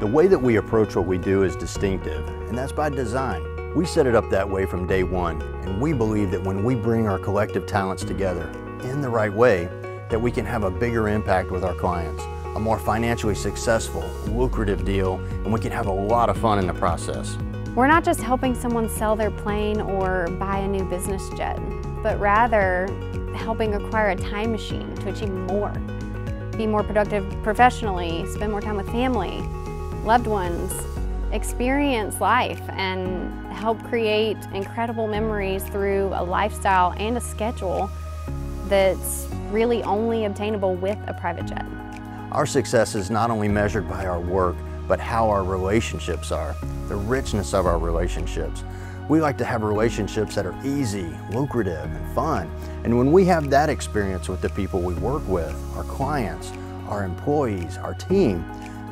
The way that we approach what we do is distinctive, and that's by design. We set it up that way from day one, and we believe that when we bring our collective talents together in the right way, that we can have a bigger impact with our clients, a more financially successful, lucrative deal, and we can have a lot of fun in the process. We're not just helping someone sell their plane or buy a new business jet, but rather helping acquire a time machine to achieve more. Be more productive professionally, spend more time with family, loved ones, experience life, and help create incredible memories through a lifestyle and a schedule that's really only obtainable with a private jet. Our success is not only measured by our work, but how our relationships are, the richness of our relationships. We like to have relationships that are easy, lucrative, and fun. And when we have that experience with the people we work with, our clients, our employees, our team,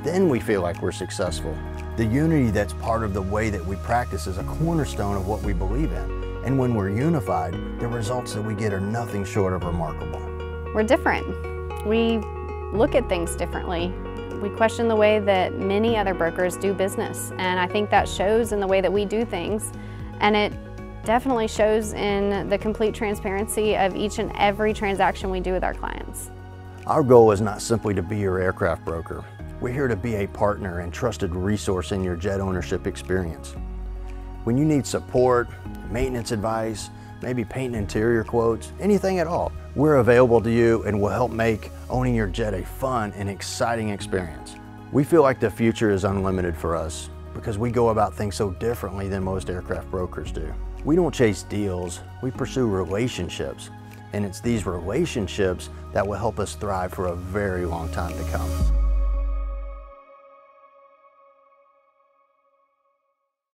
then we feel like we're successful. The unity that's part of the way that we practice is a cornerstone of what we believe in. And when we're unified, the results that we get are nothing short of remarkable. We're different. We look at things differently. We question the way that many other brokers do business, and I think that shows in the way that we do things, and it definitely shows in the complete transparency of each and every transaction we do with our clients. Our goal is not simply to be your aircraft broker. We're here to be a partner and trusted resource in your jet ownership experience. When you need support, maintenance advice, maybe paint and interior quotes, anything at all, we're available to you and will help make owning your jet a fun and exciting experience. We feel like the future is unlimited for us because we go about things so differently than most aircraft brokers do. We don't chase deals, we pursue relationships. And it's these relationships that will help us thrive for a very long time to come.